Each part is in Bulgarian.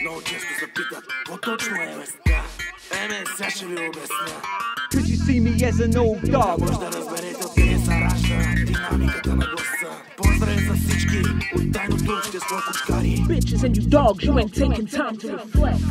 Много често се питат, какво точно е ЛСК? Еме, сега ще ви обясня. Could you see me as an old dog? Може да разберете откъде се ражда динамиката на гласа. Поздрави за всички от тайното общество кучкари. Bitches and you dogs, you ain't taking time to reflect.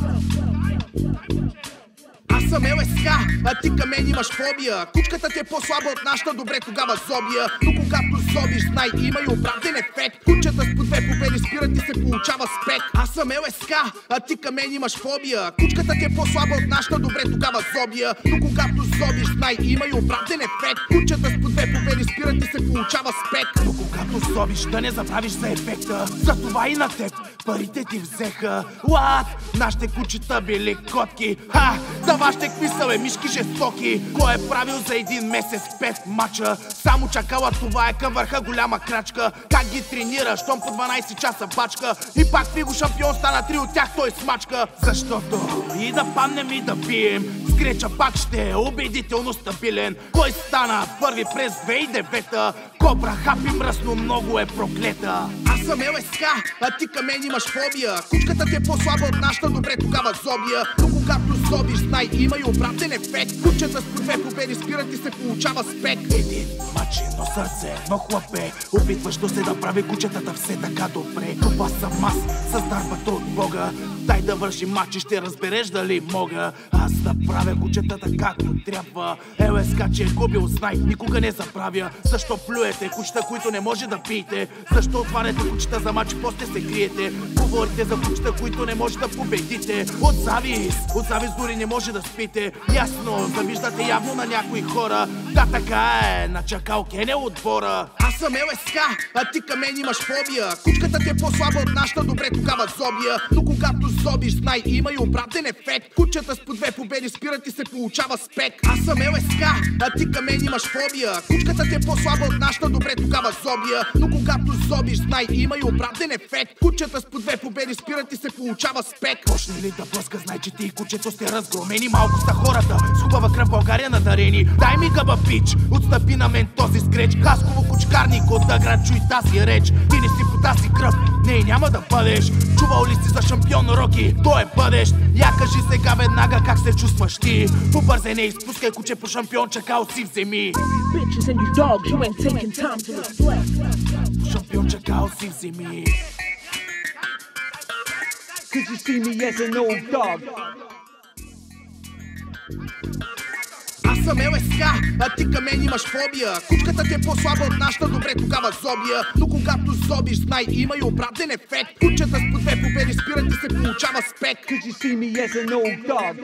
Аз съм ЛСК, а ти към мен имаш фобия. Кучката ти е по-слаба от нашата, добре тогава зобия. Но когато зобиш, знай, има и обратен ефект. Кучета с по две победи спират и се получава спек. Аз съм ЛСК, а ти към мен имаш фобия. Кучката ти е по-слаба от нашата, добре тогава зобия. Но когато зобиш, знай, има и обратен ефект. Кучета с по две победи спират и се получава спек. Но когато собиш, да не забравиш за ефекта. За това и на теб парите ти взеха. Лад! Нашите кучета били котки. Ха! За вашите какви са бе, мишки жестоки. Кой е правил за един месец пет мача? Само чакала това е към върха голяма крачка. Как ги тренира, щом по 12 часа бачка. И пак фиго шампион стана три от тях, той смачка. Защото и да паднем и да бием. Скреча пак ще е убедително стабилен. Кой стана първи през 2009 Кобра хапи мръсно много е проклета. Аз съм ЛСК, а ти към мен имаш фобия Кучката ти е по-слаба от нашата, добре тогава зобия Но когато зобиш, знай, има и обратен ефект. Кучета с две победи спират и се получава спек. Един мач, едно сърце, едно хлапе. Опитващо се да прави кучетата все така добре. Това съм аз, с дарбата от Бога. Дай да върши матч и ще разбереш дали мога. Аз да правя кучетата както трябва. ЛСК, че е губил, знай, никога не забравя. Защо плюете кучета, които не може да пиете? Защо отваряте кучета за матч и после се криете? Говорите за кучета, които не може да победите. От завист, от завист дори не може да спите. Ясно, завиждате явно на някои хора. Да така е, на чакалке не отбора Аз съм ЛСК, а ти към мен имаш фобия. Кучката ти е по-слаба от нашата, добре тогава зобия. Но когато зобиш, знай, има и обратен ефект. Кучета с по две победи спират и се получава спек. Аз съм ЛСК, а ти към мен имаш фобия. Кучката ти е по-слаба от нашата, добре тогава зобия. Но когато зобиш, знай, има и обратен ефект. Кучета с по две победи спират и се получава спек. Почне ли да блъска, знай, че ти и кучето сте разгромени. Малко са хората, с хубава кръв България надарени. Дай ми гъба пич, отстъпи на мен този скреч. Хасково да град чуй тази реч. Ти не си по тази кръв, не и няма да бъдеш Чувал ли си за шампион Роки, той е бъдещ Я кажи сега веднага как се чувстваш ти. Побързай не изпускай куче по шампион, чакал си вземи. Bitches and you dogs, you ain't taking time to reflect. По шампион, чакал си вземи. Could you see me as an old dog? Съм ЛСК, а ти към мен имаш фобия. Кучката ти е по-слаба от нашата, добре тогава зобия. Но когато зобиш, знай, има и обратен ефект. Кучета с по две победи спират и се получава спек. Could you see me as an old dog?